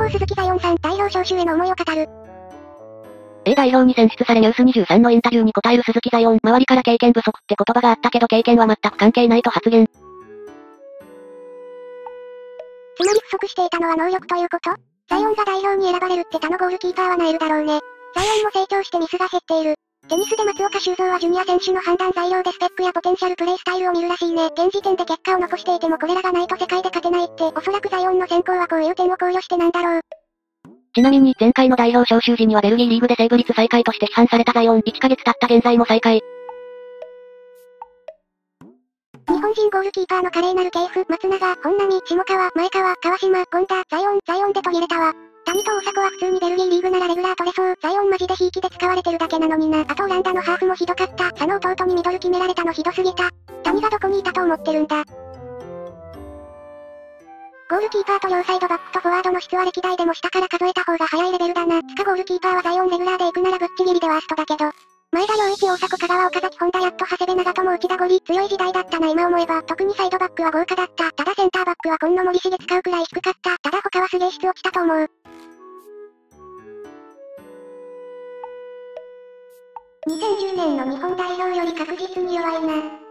号鈴木ザヨンさん、大老招集への思いを語る。A 大老に選出されニュース23のインタビューに答える鈴木ザヨン、周りから経験不足って言葉があったけど経験は全く関係ないと発言。つまり不足していたのは能力ということ？ザヨンが代表に選ばれるって他のゴールキーパーはないるだろうね。ザヨンも成長してミスが減っている。テニスで松岡修造はジュニア選手の判断材料でスペックやポテンシャルプレイスタイルを見るらしいね。現時点で結果を残していてもこれらがないと世界で勝てないって、おそらくの選考はこういう点を考慮してなんだろう。ちなみに前回の代表招集時にはベルギーリーグでセーブ率最下位として批判されたザヨン、1ヶ月経った現在も最下位。日本人ゴールキーパーの華麗なる系譜、松永、本並、下川、前川、川島、権田、ザヨン、ザヨンで途切れたわ。谷と大迫は普通にベルギーリーグならレギュラー取れそう。ザイオンマジでひいきで使われてるだけなのにな。あとオランダのハーフもひどかった。佐野弟にミドル決められたのひどすぎた。谷がどこにいたと思ってるんだ。ゴールキーパーと両サイドバックとフォワードの質は歴代でも下から数えた方が早いレベルだな。つかゴールキーパーはザイオンレギュラーで行くならぶっちぎりでワーストだけど。前田洋一大迫香川岡崎本田やっと長谷部長友内田ゴリ強い時代だったな今思えば特にサイドバックは豪華だった。ただセンターバックは今野森重使うくらい低かった。ただ他はすげえ質落ちたと思う。2010年の日本代表より確実に弱いな。